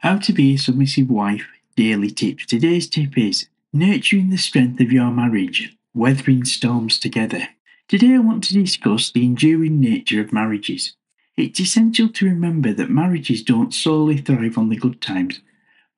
How to be a submissive wife daily tips. Today's tip is nurturing the strength of your marriage, weathering storms together. Today I want to discuss the enduring nature of marriages. It's essential to remember that marriages don't solely thrive on the good times,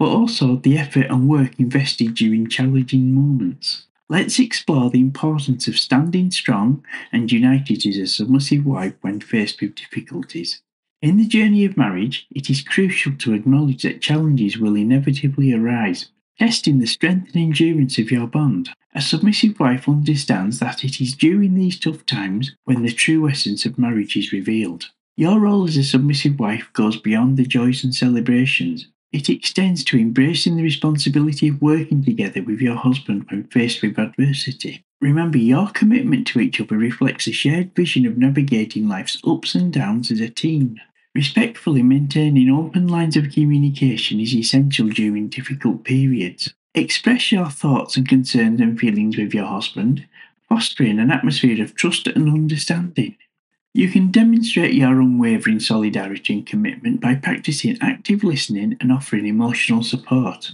but also the effort and work invested during challenging moments. Let's explore the importance of standing strong and united as a submissive wife when faced with difficulties. In the journey of marriage, it is crucial to acknowledge that challenges will inevitably arise, testing the strength and endurance of your bond. A submissive wife understands that it is during these tough times when the true essence of marriage is revealed. Your role as a submissive wife goes beyond the joys and celebrations. It extends to embracing the responsibility of working together with your husband when faced with adversity. Remember, your commitment to each other reflects a shared vision of navigating life's ups and downs as a team. Respectfully maintaining open lines of communication is essential during difficult periods. Express your thoughts and concerns and feelings with your husband, fostering an atmosphere of trust and understanding. You can demonstrate your unwavering solidarity and commitment by practicing active listening and offering emotional support.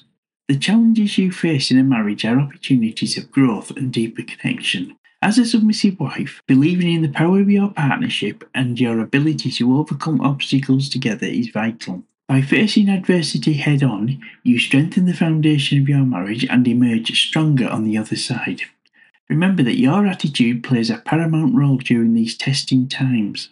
The challenges you face in a marriage are opportunities of growth and deeper connection. As a submissive wife, believing in the power of your partnership and your ability to overcome obstacles together is vital. By facing adversity head on, you strengthen the foundation of your marriage and emerge stronger on the other side. Remember that your attitude plays a paramount role during these testing times.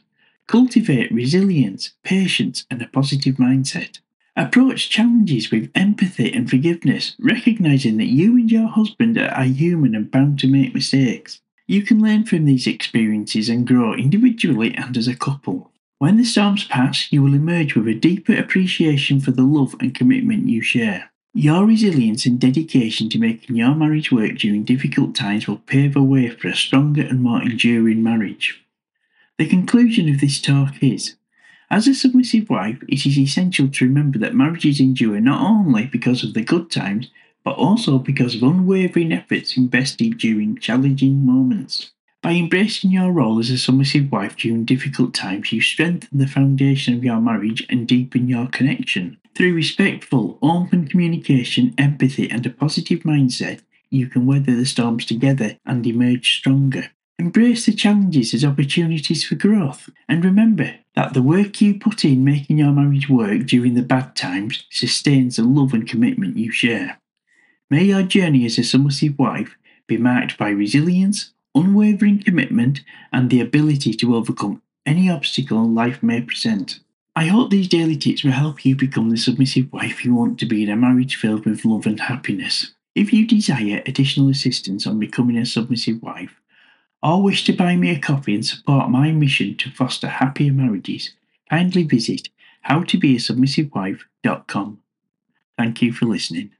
Cultivate resilience, patience, and a positive mindset. Approach challenges with empathy and forgiveness, recognizing that you and your husband are human and bound to make mistakes. You can learn from these experiences and grow individually and as a couple. When the storms pass, you will emerge with a deeper appreciation for the love and commitment you share. Your resilience and dedication to making your marriage work during difficult times will pave a way for a stronger and more enduring marriage. The conclusion of this talk is As a submissive wife, it is essential to remember that marriages endure not only because of the good times, but also because of unwavering efforts invested during challenging moments. By embracing your role as a submissive wife during difficult times, you strengthen the foundation of your marriage and deepen your connection. Through respectful, open communication, empathy, and a positive mindset, you can weather the storms together and emerge stronger. Embrace the challenges as opportunities for growth, and remember that the work you put in making your marriage work during the bad times sustains the love and commitment you share. May your journey as a submissive wife be marked by resilience, unwavering commitment, and the ability to overcome any obstacle life may present. I hope these daily tips will help you become the submissive wife you want to be in a marriage filled with love and happiness. If you desire additional assistance on becoming a submissive wife, or wish to buy me a coffee and support my mission to foster happier marriages, kindly visit howtobeasubmissivewife.com. Thank you for listening.